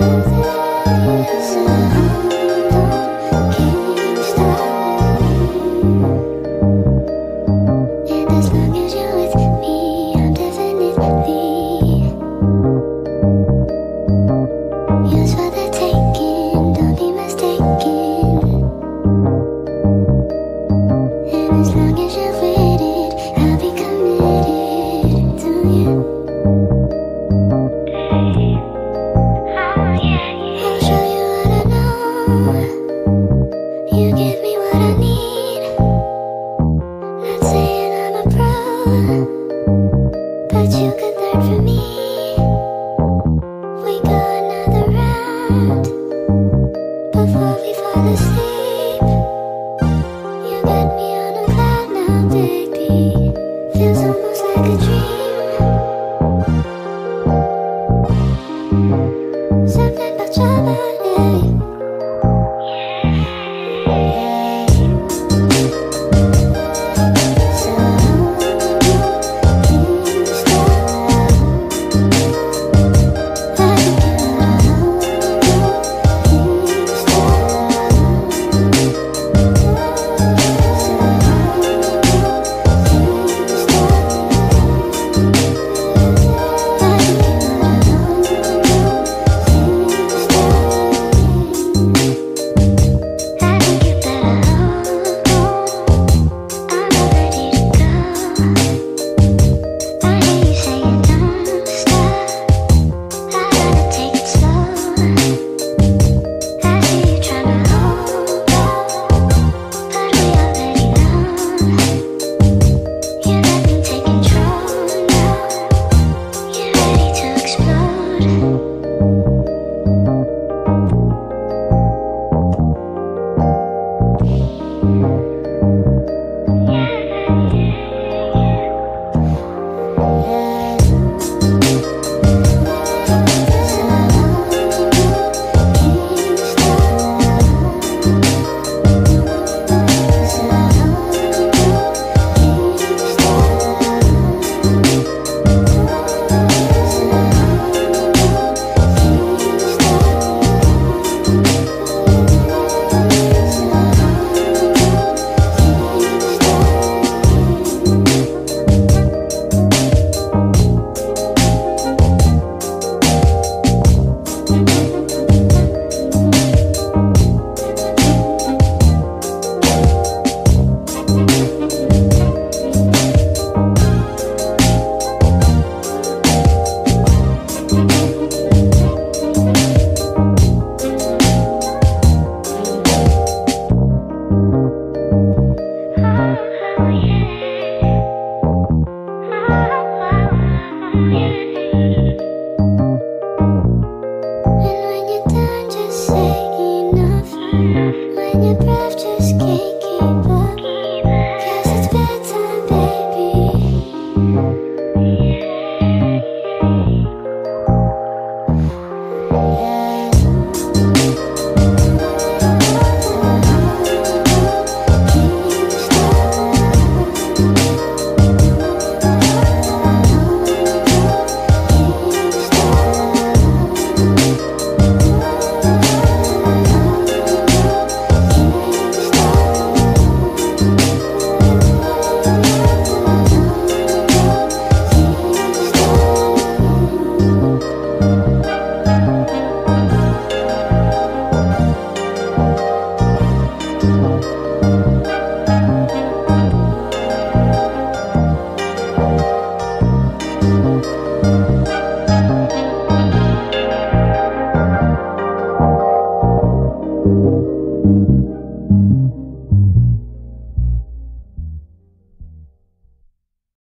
Music. Feels almost like a dream.